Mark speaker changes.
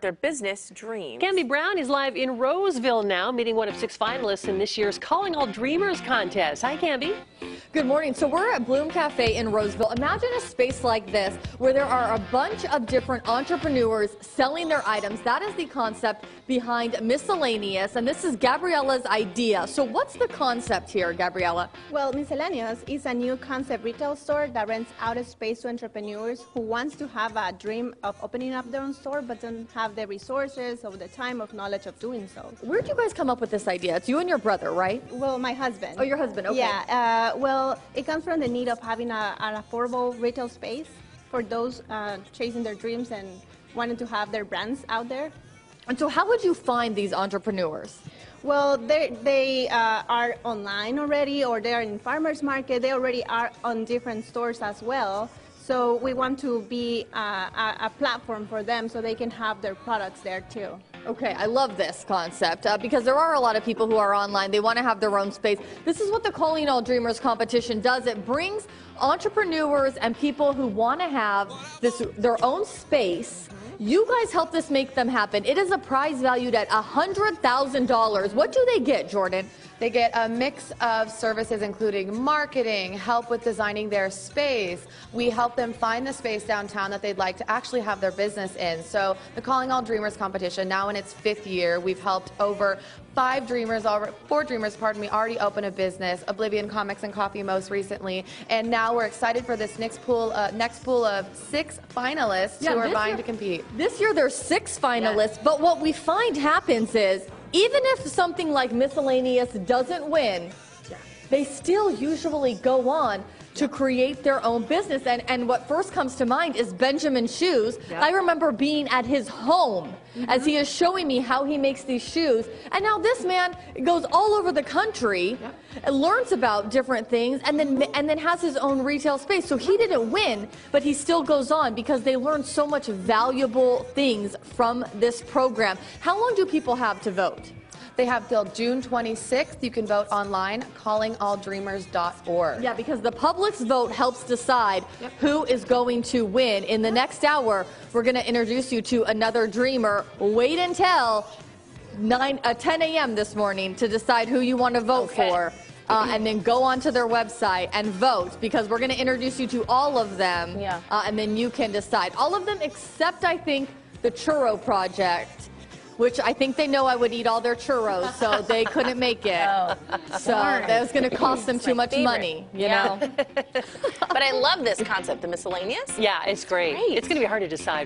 Speaker 1: their business dreams.
Speaker 2: Cambi Brown is live in Roseville now, meeting one of six finalists in this year's Calling All Dreamers contest. Hi, Cambi.
Speaker 3: Good morning. So we're at Bloom Cafe in Roseville. Imagine a space like this where there are a bunch of different entrepreneurs selling their items. That is the concept behind Miscellaneous, and this is Gabriella's idea. So what's the concept here, Gabriella?
Speaker 4: Well, Miscellaneous is a new concept retail store that rents out a space to entrepreneurs who wants to have a dream of opening up their own store but don't have the resources or the time of knowledge of doing so.
Speaker 3: Where'd you guys come up with this idea? It's you and your brother, right?
Speaker 4: Well, my husband.
Speaker 3: Oh, your husband, okay.
Speaker 4: Yeah, uh, well, it comes from the need of having a, an affordable retail space for those uh, chasing their dreams and wanting to have their brands out there.
Speaker 3: And so how would you find these entrepreneurs?
Speaker 4: Well, they, they uh, are online already, or they are in farmers market. They already are on different stores as well. So we want to be uh, a, a platform for them so they can have their products there too.
Speaker 3: Okay, I love this concept uh, because there are a lot of people who are online. They want to have their own space. This is what the Calling All Dreamers competition does. It brings entrepreneurs and people who want to have this their own space. You guys help this make them happen. It is a prize valued at $100,000. What do they get, Jordan?
Speaker 5: They get a mix of services including marketing, help with designing their space. We help them find the space downtown that they'd like to actually have their business in. So the Calling All Dreamers competition, now in its fifth year, we've helped over five dreamers, four dreamers, pardon me, already open a business. Oblivion Comics and Coffee most recently, and now we're excited for this next pool, uh, next pool of six finalists yeah, who are vying
Speaker 3: year,
Speaker 5: to compete.
Speaker 3: This year there's six finalists, yes. but what we find happens is even if something like miscellaneous doesn't win, they still usually go on to create their own business. And, and what first comes to mind is Benjamin Shoes. Yep. I remember being at his home mm -hmm. as he is showing me how he makes these shoes. And now this man goes all over the country yep. and learns about different things and then, and then has his own retail space. So he didn't win, but he still goes on because they learn so much valuable things from this program. How long do people have to vote?
Speaker 5: They have till June 26th. You can vote online, callingalldreamers.org.
Speaker 3: Yeah, because the public's vote helps decide yep. who is going to win. In the next hour, we're going to introduce you to another dreamer. Wait until 9, uh, 10 a.m. this morning to decide who you want to vote okay. for. Uh, and then go onto their website and vote because we're going to introduce you to all of them. Yeah. Uh, and then you can decide. All of them except, I think, the Churro Project which I think they know I would eat all their churros, so they couldn't make it. Oh, so darn. that was going to cost them too much favorite. money, you yeah. know.
Speaker 1: but I love this concept, the miscellaneous.
Speaker 2: Yeah, it's great. great. It's going to be hard to decide.